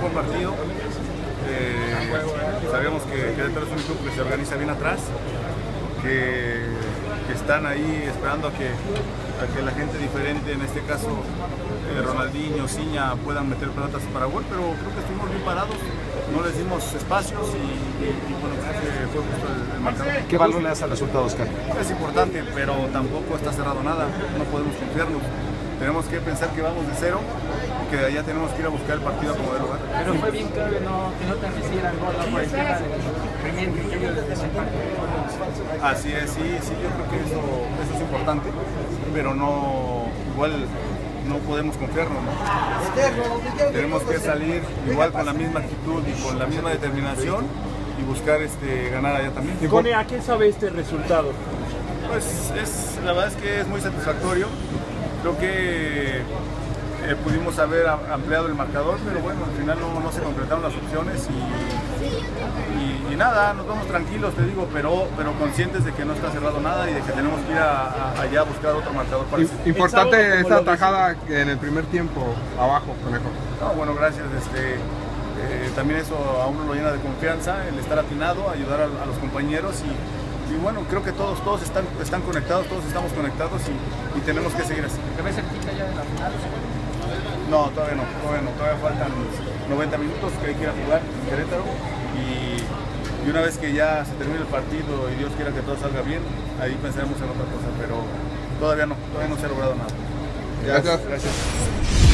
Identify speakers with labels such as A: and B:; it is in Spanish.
A: partido. Eh, sabemos que Querétaro es un club que se organiza bien atrás, que, que están ahí esperando a que, a que la gente diferente, en este caso eh, Ronaldinho, Ciña, puedan meter pelotas para gol, pero creo que estuvimos bien parados, no les dimos espacios y, y- y bueno, creo que fue justo el, el marcador.
B: ¿Qué valor le das al resultado, Oscar?
A: Es importante, pero tampoco está cerrado nada, no podemos confiarnos. Tenemos que pensar que vamos de cero que de allá tenemos que ir a buscar el partido a como de lugar.
C: Pero fue bien clave no, que no te hicieran gol por del desempate.
A: Así es, sí, sí, yo creo que eso, eso es importante, pero no, igual no podemos confiarnos. ¿no? Tenemos que salir igual con la misma actitud y con la misma determinación y buscar este, ganar allá también.
D: Cone, ¿a qué sabe este resultado?
A: Pues es, la verdad es que es muy satisfactorio. Creo que eh, pudimos haber ampliado el marcador, pero bueno, al final no, no se concretaron las opciones y, y- y nada, nos vamos tranquilos, te digo, pero, pero conscientes de que no está cerrado nada y de que tenemos que ir a- a- allá a buscar otro marcador para.
B: Importante
D: sábado, lo
B: tajada en el primer tiempo, abajo, conejo.
A: No, bueno, gracias. Este, eh, también eso a uno lo llena de confianza, el estar atinado, ayudar a, a los compañeros y, y bueno, creo que todos, todos están, están conectados, todos estamos conectados y, y tenemos que seguir así.
C: ¿Te ves cerquita ya de la final?
A: No, todavía no, todavía no, todavía faltan 90 minutos que hay que ir a jugar en Querétaro y, y una vez que ya se termine el partido y Dios quiera que todo salga bien, ahí pensaremos en otra cosa, pero todavía no, todavía no se ha logrado nada.
B: Gracias.
A: Gracias.